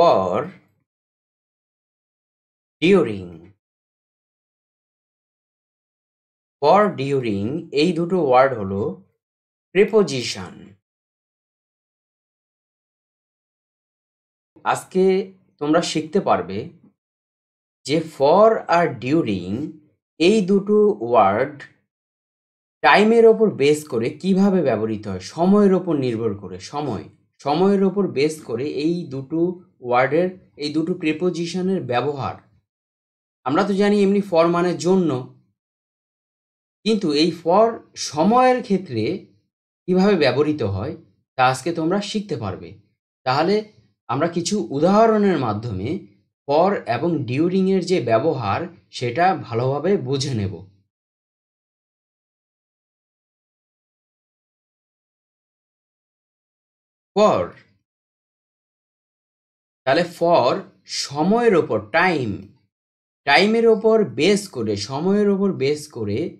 For during for during এই দুটো word হলো প্রিপোজিশন আজকে তোমরা শিখতে পারবে যে ফর আর ডিউরিং এই দুটো ওয়ার্ড টাইমের ওপর বেস করে কীভাবে ব্যবহৃত হয়, সময়ের ওপর নির্ভর করে, সময়, সময়ের ওপর বেস করে এই দুটো ওয়ার্ডের এই দুটো প্রিপোজিশনের ব্যবহার। আমরা তো জানি এমনি ফর মানে জন্য। কিন্তু এই ফর সময়ের ক্ষেত্রে কীভাবে ব্যবহৃত হয়, তা আজকে তোমরা শিখতে পারবে। তাহলে আমরা কিছু উদাহরণের মাধ্যমে ফর এবং ডিউরিংয়ের যে ব্যবহার, সেটা ভালোভাবে বুঝে নেব। ফর তাহলে ফর সময়ের ওপর টাইম টাইমের ওপর বেস করে, সময়ের ওপর বেস করে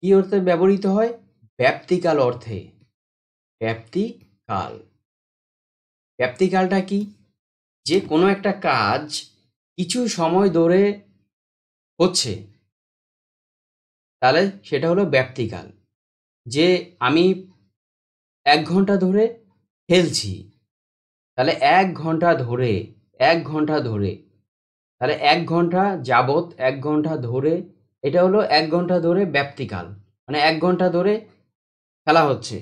কি অর্থে ব্যবহৃত হয়? ব্যাপ্তিকাল অর্থে। ব্যাপ্তিকাল ব্যাপ্তিকালটা কি? যে কোনো একটা কাজ কিছু সময় ধরে হচ্ছে। তাহলে সেটা হলো ব্যাপ্তিকাল যে আমি এক ঘণ্টা ধরে খেলছি। তাহলে এক ঘণ্টা ধরে, এক ঘণ্টা ধরে, তাহলে এক ঘণ্টা যাবত এক ঘণ্টা ধরে, এটা হলো এক ঘণ্টা ধরে ব্যাপ্তিকাল মানে এক ঘণ্টা ধরে খেলা হচ্ছে।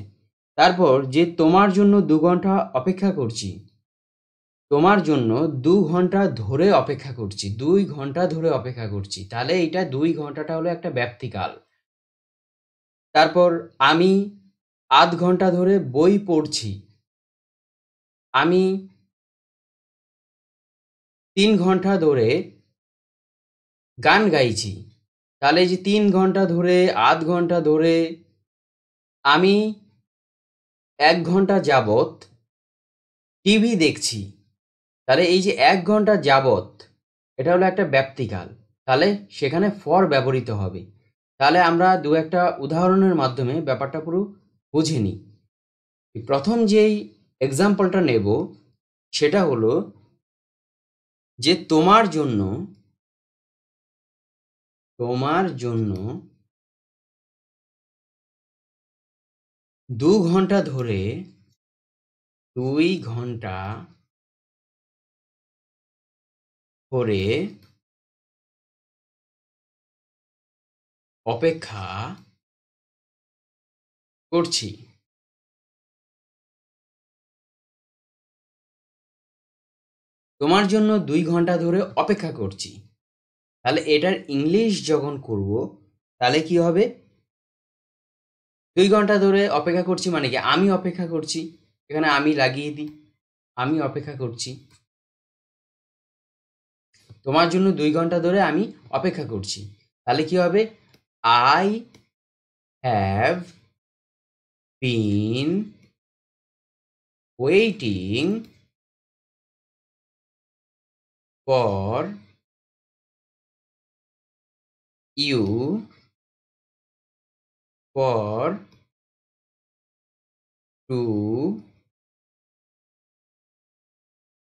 তারপর যে তোমার জন্য দু ঘণ্টা অপেক্ষা করছি, তোমার জন্য দু ঘণ্টা ধরে অপেক্ষা করছি, দুই ঘণ্টা ধরে অপেক্ষা করছি, তাহলে এটা দুই ঘন্টাটা হলো একটা ব্যাপ্তিকাল। তারপর আমি আধ ঘণ্টা ধরে বই পড়ছি আমি তিন ঘণ্টা ধরে গান গাইছি। তাহলে যে তিন ঘণ্টা ধরে, আধ ঘণ্টা ধরে আমি এক ঘণ্টা যাবত টিভি দেখছি। তাহলে এই যে এক ঘণ্টা যাবত এটা হলো একটা ব্যাপ্তিকাল তাহলে সেখানে ফর ব্যবহৃত হবে। তাহলে আমরা দু একটা উদাহরণের মাধ্যমে ব্যাপারটা পুরো বুঝে নিই। প্রথম যেই এক্সাম্পলটা নেব। সেটা হলো যে তোমার জন্য তোমার জন্য দু ঘণ্টা ধরে দুই ঘণ্টা ধরে অপেক্ষা করছি। তোমার জন্য দুই ঘণ্টা ধরে অপেক্ষা করছি। তাহলে এটার ইংলিশ যখন করব, তাহলে কি হবে? দুই ঘণ্টা ধরে অপেক্ষা করছি মানে কি? আমি অপেক্ষা করছি। এখানে আমি লাগিয়ে দিই। আমি অপেক্ষা করছি। তোমার জন্য দুই ঘণ্টা ধরে আমি অপেক্ষা করছি। তাহলে কি হবে? I have been waiting for you for two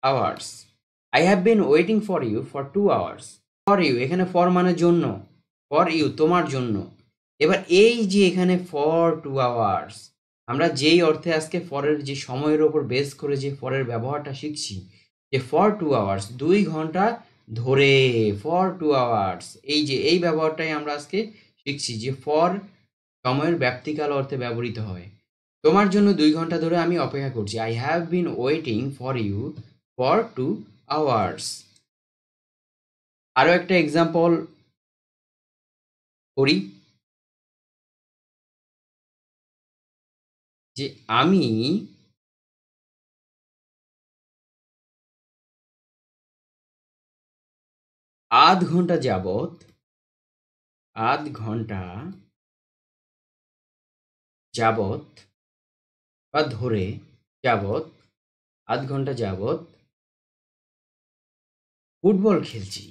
hours. I have been waiting for you for two hours. For you, এখানে ফর মানে জন্য ফর ইউ তোমার জন্য এবার এই যে এখানে ফর টু আওয়ার্স আমরা যেই অর্থে আজকে ফরের যে সময়ের ওপর বেস করে যে ফরের ব্যবহারটা শিখছি যে ফর টু আওয়ার্স দুই ঘণ্টা ধরে ফর টু আওয়ার্স এই যে, এই ব্যবহারটাই আমরা আজকে শিখছি যে ফর সময়ের ব্যাপ্তিকাল অর্থে ব্যবহৃত হয়। তোমার জন্য দুই ঘণ্টা ধরে আমি অপেক্ষা করছি। I have been waiting for you for two hours আরও একটা এক্সাম্পল করি। যে আমি আধ ঘণ্টা যাবত আধ ঘণ্টা যাবত বা ধরে যাবত আধ ঘণ্টা যাবত ফুটবল খেলছি।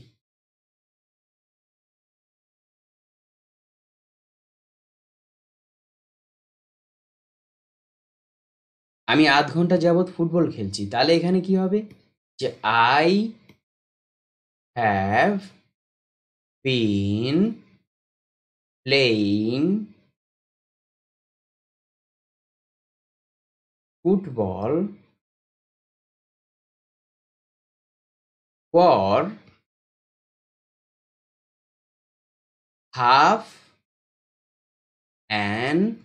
আমি আধ ঘণ্টা যাবৎ ফুটবল খেলছি। তাহলে এখানে কি হবে? যে I have been playing football for half an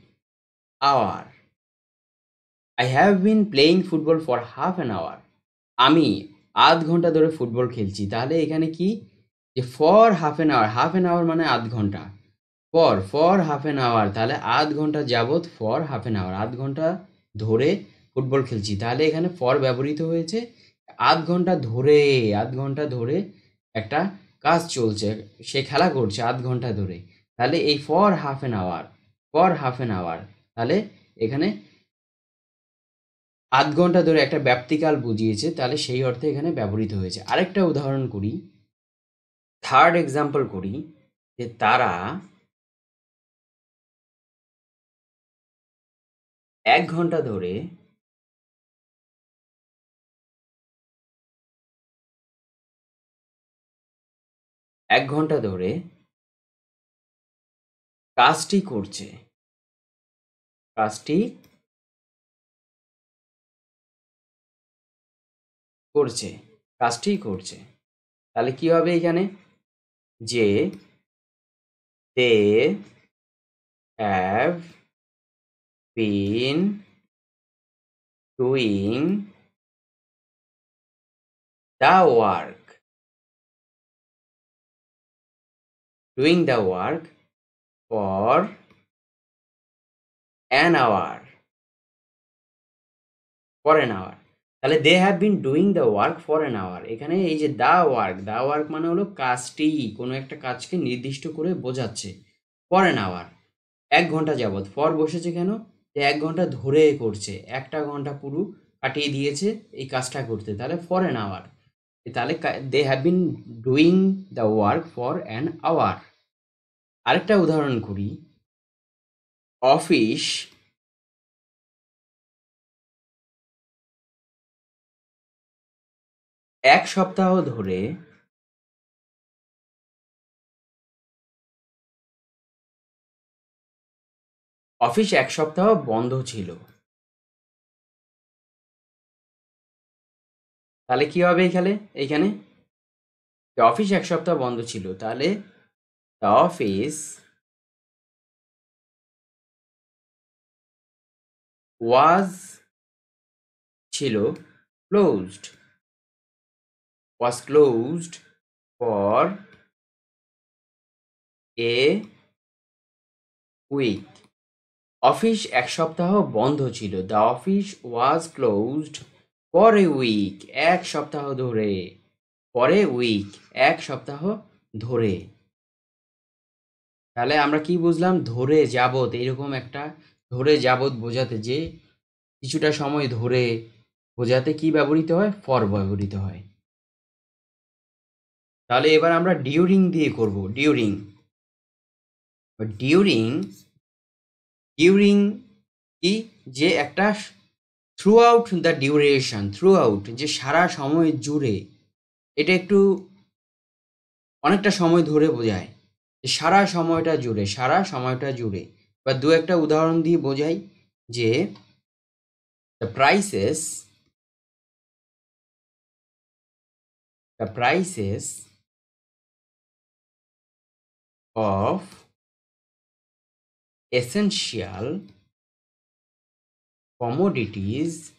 hour. I have been playing football for half an hour. Ami. আধ ঘণ্টা ধরে ফুটবল খেলছি। তাহলে এখানে কি? যে for half an hour half an hour মানে আধ ঘণ্টা। For for half an hour তাহলে আধ ঘণ্টা যাবৎ ফর হাফ এন আওয়ার আধ ঘণ্টা ধরে ফুটবল খেলছি। তাহলে এখানে ফর ব্যবহৃত হয়েছে আধ ঘণ্টা ধরে, আধ ঘণ্টা ধরে একটা কাজ চলছে, সে খেলা করছে আধ ঘণ্টা ধরে। তাহলে এই for half an hour for half an hour তাহলে এখানে আধ ঘণ্টা ধরে একটা ব্যাপ্তিকাল বুঝিয়েছে, তাহলে সেই অর্থে এখানে ব্যবহৃত হয়েছে। আরেকটা উদাহরণ করি। থার্ড এক্সাম্পল করি, যে তারা এক ঘণ্টা ধরে এক ঘণ্টা ধরে কাজটি করছে। কাজটি করছে কাজটি করছে। তাহলে কি হবে এখানে? যে they have been doing the work doing the work for an hour for an hour. তাহলে they have been doing the work for an hour এখানে এই যে দা ওয়ার্ক দা ওয়ার্ক মানে হলো কাজটি, কোনো একটা কাজকে নির্দিষ্ট করে বোঝাচ্ছে। ফর অ্যান আওয়ার এক ঘণ্টা যাবৎ। ফর বসেছে কেন? যে এক ঘণ্টা ধরে করছে। একটা ঘণ্টা পুরো কাটিয়ে দিয়েছে এই কাজটা করতে। তাহলে ফর অ্যান আওয়ার তাহলে they have been doing the work for an hour আরেকটা উদাহরণ করি। অফিস এক সপ্তাহ ধরে অফিস এক সপ্তাহ বন্ধ ছিল। তাহলে কি হবে এখানে? এইখানে অফিস এক সপ্তাহ বন্ধ ছিল, তাহলে অফিস ওয়াজ ছিল closed was closed for a week. Office এক সপ্তাহ বন্ধ ছিল। The office was closed for a week এক সপ্তাহ ধরে। ফর এ উইক এক সপ্তাহ ধরে। তাহলে আমরা কি বুঝলাম? ধরে যাবত এরকম একটা ধরে যাবত বোঝাতে যে, কিছুটা সময় ধরে বোঝাতে কি ব্যবহৃত হয়? ফর ব্যবহৃত হয়। তাহলে এবার আমরা ডিউরিং দিয়ে করব ডিউরিং ডিউরিং ডিউরিং কি? যে একটা throughout the duration throughout যে সারা সময় জুড়ে, এটা একটু অনেকটা সময় ধরে বোঝায়। যে সারা সময়টা জুড়ে, সারা সময়টা জুড়ে। বা দু একটা উদাহরণ দিয়ে বোঝাই যে the prices the prices of essential commodities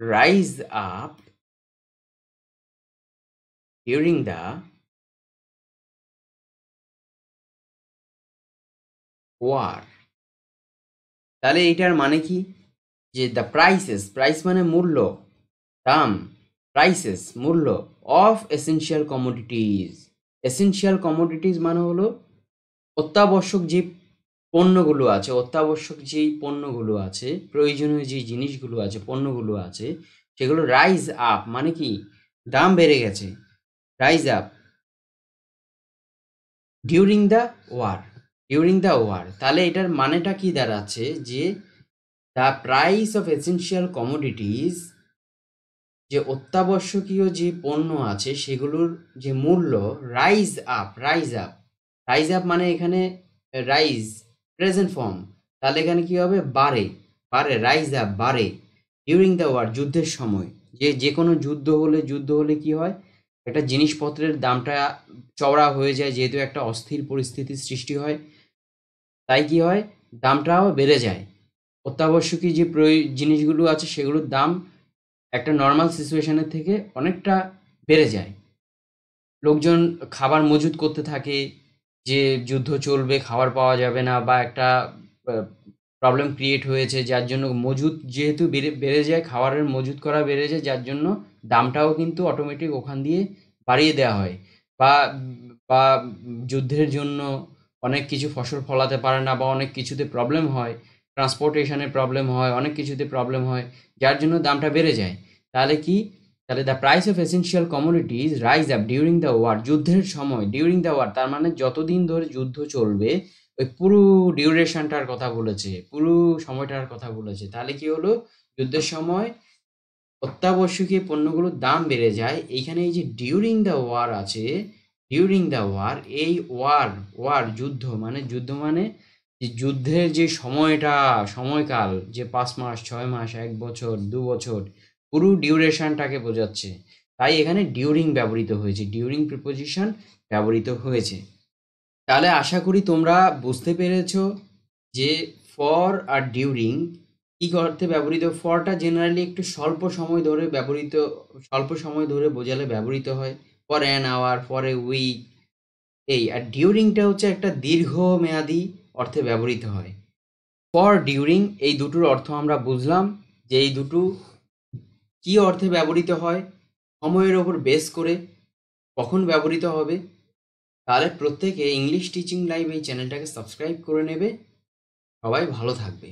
rise up during the war তাহলে এইটার মানে কি যে দ্য প্রাইসেস প্রাইস মানে মূল্য দাম প্রাইসেস মূল্য of essential commodities essential commodities মানে হলো অত্যাবশ্যক যে পণ্যগুলো আছে, অত্যাবশ্যক যেই পণ্যগুলো আছে, প্রয়োজনীয় যে জিনিসগুলো আছে, পণ্যগুলো আছে, সেগুলো রাইজ আপ মানে কি? দাম বেড়ে গেছে। Rise up during the war during the war তাহলে এটার মানেটা কি দাঁড়াচ্ছে? যে the price of essential commodities যে অত্যাবশ্যকীয় যে পণ্য আছে সেগুলোর যে মূল্য rise up rise up rise up মানে এখানে রাইজ প্রেজেন্ট ফর্ম তাহলে এখানে কি হবে? বাড়ে বাড়ে রাইজ আপ বাড়ে ডিউরিং দ্য ওয়ার যুদ্ধের সময়। যে যে কোনো যুদ্ধ হলে যুদ্ধ হলে কি হয়? একটা জিনিসপত্রের দামটা চওড়া হয়ে যায়, যেহেতু একটা অস্থির পরিস্থিতির সৃষ্টি হয়। তাই কি হয়? দামটাও বেড়ে যায়। অত্যাবশ্যকীয় যে প্রয়ো- জিনিসগুলো আছে সেগুলোর দাম একটা নর্মাল সিচুয়েশনের থেকে অনেকটা বেড়ে যায়। লোকজন খাবার মজুত করতে থাকে, যে যুদ্ধ চলবে, খাবার পাওয়া যাবে না বা একটা প্রবলেম ক্রিয়েট হয়েছে, যার জন্য মজুত যেহেতু বেড়ে বেড়ে যায়, খাবারের মজুত করা বেড়ে যায়, যার জন্য দামটাও কিন্তু অটোমেটিক ওখান দিয়ে বাড়িয়ে দেওয়া হয়। বা বা যুদ্ধের জন্য অনেক কিছু ফসল ফলাতে পারে না বা অনেক কিছুতে প্রবলেম হয়। ট্রান্সপোর্টেশনের প্রবলেম হয়, অনেক কিছুতে প্রবলেম হয়, যার জন্য দামটা বেড়ে যায়। তাহলে কি? তাহলে the price of essential commodities rise up during the war যুদ্ধের সময় ডিউরিং দ্য ওয়ার তার মানে যতদিন ধরে যুদ্ধ চলবে, ওই পুরো ডিউরেশনটার কথা বলেছে, পুরো সময়টার কথা বলেছে, তাহলে কি হলো? যুদ্ধের সময় অত্যাবশ্যকীয় পণ্যগুলোর দাম বেড়ে যায়। এইখানে এই যে ডিউরিং দ্য ওয়ার আছে ডিউরিং দ্য ওয়ার এই ওয়ার ওয়ার যুদ্ধ মানে যুদ্ধ মানে যে যুদ্ধের যে সময়টা, সময়কাল, যে পাঁচ মাস, ছয় মাস, এক বছর, দু বছর, পুরো ডিউরেশনটাকে বোঝাচ্ছে। তাই এখানে ডিউরিং ব্যবহৃত হয়েছে ডিউরিং প্রিপোজিশন ব্যবহৃত হয়েছে। তাহলে আশা করি তোমরা বুঝতে পেরেছ যে ফর আর ডিউরিং কি করতে ব্যবহৃত। ফরটা জেনারেলি একটু স্বল্প সময় ধরে ব্যবহৃত, স্বল্প সময় ধরে বোঝালে ব্যবহৃত হয়। For an hour for a week এই। আর ডিউরিংটা হচ্ছে একটা দীর্ঘ মেয়াদি অর্থে ব্যবহৃত হয়। ফর ডিউরিং এই দুটোর অর্থ আমরা বুঝলাম যে এই দুটো কি অর্থে ব্যবহৃত হয়, সময়ের ওপর বেস করে কখন ব্যবহৃত হবে, তাহলে প্রত্যেকে ইংলিশ টিচিং লাইভ এই চ্যানেলটাকে সাবস্ক্রাইব করে নেবে। সবাই ভালো থাকবে।